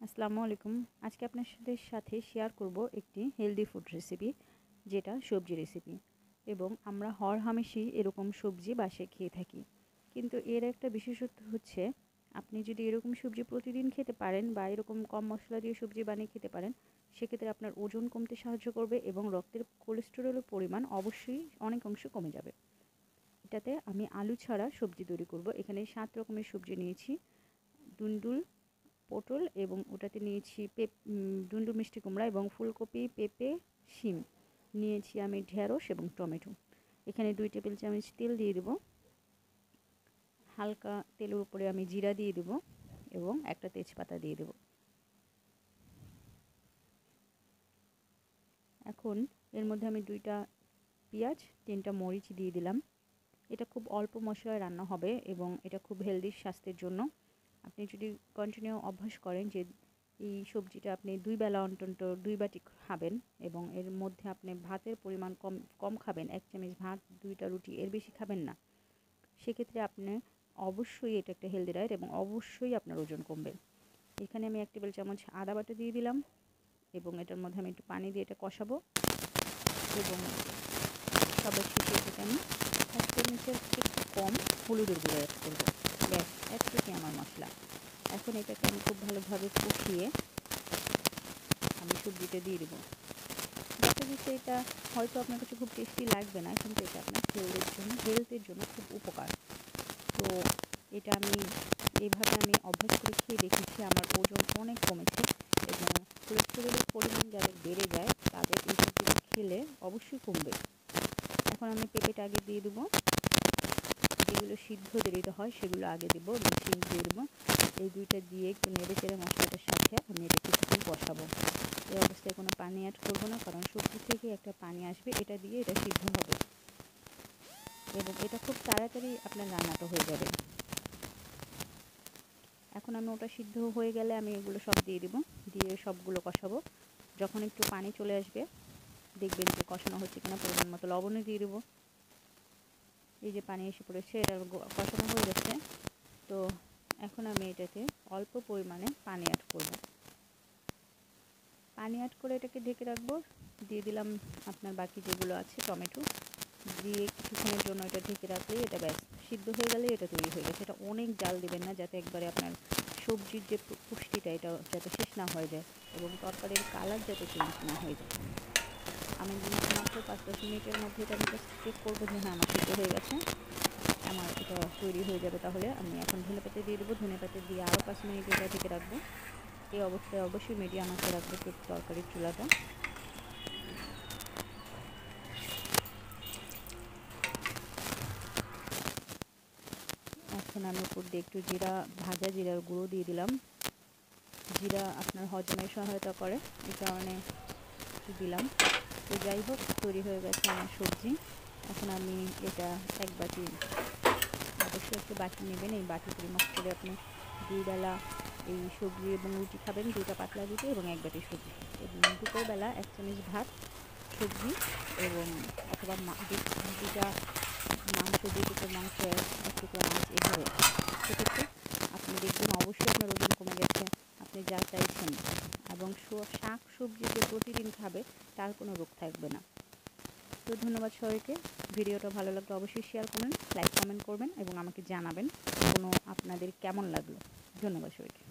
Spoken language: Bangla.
আসসালামু আলাইকুম। আজকে আপনাদের সাথে শেয়ার করব একটি হেলদি ফুড রেসিপি যেটা সবজি রেসিপি এবং আমরা হর হামেশি এরকম সবজি বাসায় খেয়ে থাকি। কিন্তু এর একটা বিশেষত্ব হচ্ছে, আপনি যদি এরকম সবজি প্রতিদিন খেতে পারেন বা এরকম কম মশলা দিয়ে সবজি বানিয়ে খেতে পারেন, সেক্ষেত্রে আপনার ওজন কমতে সাহায্য করবে এবং রক্তের কোলেস্টেরলের পরিমাণ অবশ্যই অনেক অংশ কমে যাবে। এটাতে আমি আলু ছাড়া সবজি তৈরি করব। এখানে সাত রকমের সবজি নিয়েছি। দুন্ডুল পটল এবং ওটাতে নিয়েছি পেপ ডুন্ডু মিষ্টি কুমড়া এবং ফুলকপি, পেঁপে, শিম। নিয়েছি আমি ঢেঁড়স এবং টমেটো। এখানে দুই টেবিল চামচ তেল দিয়ে দেবো। হালকা তেলের উপরে আমি জিরা দিয়ে দেবো এবং একটা তেজপাতা দিয়ে দেবো। এখন এর মধ্যে আমি দুইটা পেঁয়াজ, তিনটা মরিচ দিয়ে দিলাম। এটা খুব অল্প মশলায় রান্না হবে এবং এটা খুব হেলদি স্বাস্থ্যের জন্য। আপনি যদি কন্টিনিউ অভ্যাস করেন যে এই সবজিটা আপনি দুই বেলা অন্তত দুই বাটি খাবেন এবং এর মধ্যে আপনি ভাতের পরিমাণ কম কম খাবেন, এক চামচ ভাত, দুইটা রুটি, এর বেশি খাবেন না। সেক্ষেত্রে আপনি অবশ্যই এটা একটা হেলদি ডায়েট এবং অবশ্যই আপনার ওজন কমবে। এখানে আমি এক টেবিল চামচ আদা বাটা দিয়ে দিলাম এবং এটার মধ্যে আমি একটু পানি দিয়ে এটা কষাবো এবং সবার শেষে এটাকে আমি এক চামচের একটু কম হলুদের গুঁড়ো অ্যাড করব। ব্যাস একটুকি আমার মশলা। এখন এটাকে আমি খুব ভালোভাবে কষিয়ে আমি সবজিটা দিয়ে দেবো। দেখা যাচ্ছে এটা হয়তো আপনার কাছে খুব টেস্টি লাগবে না, কিন্তু এটা আপনার হেলথের জন্য হেলথের জন্য খুব উপকার। তো এটা আমি এইভাবে আমি অভ্যাস করে খেয়ে দেখেছি, আমার ওজন অনেক কমেছে এবং কোলেস্টেরলের পরিমাণ যাদের বেড়ে যায়, তাদের এই সবজিটা খেলে অবশ্যই কমবে। এখন আমি পেঁপেটা আগে দিয়ে দেবো। যেগুলো সিদ্ধ দেরিতে হয়, সেগুলো আগে দেবো দিয়ে দেবো। এই দুইটা দিয়ে একটু নেড়ে চেড়ে মশলাটার সাথে আমি এটা কিছুক্ষণ বসাবো এই অবস্থায় কোনো পানি অ্যাড করব না, কারণ সবজি থেকে একটা পানি আসবে, এটা দিয়ে এটা সিদ্ধ হবে। এবং এটা খুব তাড়াতাড়ি আপনার রান্নাটা হয়ে যাবে। এখন আমি ওটা সিদ্ধ হয়ে গেলে আমি এগুলো সব দিয়ে দেবো, দিয়ে সবগুলো কষাবো। যখন একটু পানি চলে আসবে, দেখবেন যে কষানো হচ্ছে কিনা, পরিমাণ মতো লবণও দিয়ে দেবো। এই যে পানি এসে পড়েছে, এটা কষানো হয়ে গেছে। তো এখন আমি এটাতে অল্প পরিমাণে পানি অ্যাড করব। পানি অ্যাড করে এটাকে ঢেকে রাখব। দিয়ে দিলাম আপনার বাকি যেগুলো আছে, টমেটো। দিয়ে কিছুক্ষণের জন্য এটা ঢেকে রাখলেই এটা ব্যাস। সিদ্ধ হয়ে গেলে এটা তৈরি হয়ে গেছে। এটা অনেক জাল দেবেন না, যাতে একবারে আপনার সবজির যে পুষ্টিটা, এটা যাতে শেষ না হয়ে যায় এবং তরকারির কালার যাতে চেঞ্জ না হয়ে যায়। আমি মাত্র, পাঁচ দশ মিনিটের মধ্যে এটা আমি জাস্ট চেক করব যে হ্যাঁ আমার সিদ্ধ হয়ে গেছে। আমার এটা তৈরি হয়ে যাবে তাহলে। আমি এখন ধনে পাতে দিয়ে দেবো। ধনে পাতে দিয়ে আরও পাঁচ মিনিট এটা থেকে রাখব। এই অবস্থায় অবশ্যই মিডিয়াম আঁচে রাখব তরকারির চুলাটা। এখন আমি উপর দিয়ে একটু জিরা, ভাজা জিরার গুঁড়ো দিয়ে দিলাম। জিরা আপনার হজমের সহায়তা করে, এই কারণে দিলাম। তো যাই হোক, তৈরি হয়ে গেছে আমার সবজি। এখন আমি এটা এক বাটি অবশ্যই একটু বাটি নেবেন, এই বাটি পরিমাপ করে আপনি দুই বেলা এই সবজি এবং রুটি খাবেন দুটা পাতলা রুটি এবং এক বাটি সবজি। এবং দুপুরবেলা এক চামচ ভাত, সবজি এবং অথবা দুটা মাংস দুই টুকরো মাংস এক টুকরো মাছ এভাবে সেক্ষেত্রে আপনি দেখবেন অবশ্যই আপনার ওজন কমে গেছে আপনি সুন্দর এবং শাক সবজি যে প্রতিদিন খাবে, তার কোনো রোগ থাকবে না। তো ধন্যবাদ সবাইকে। ভিডিওটা ভালো লাগলে অবশ্যই শেয়ার করবেন লাইক কমেন্ট করবেন এবং আমাকে জানাবেন কোনো আপনাদের কেমন লাগল। ধন্যবাদ সবাইকে।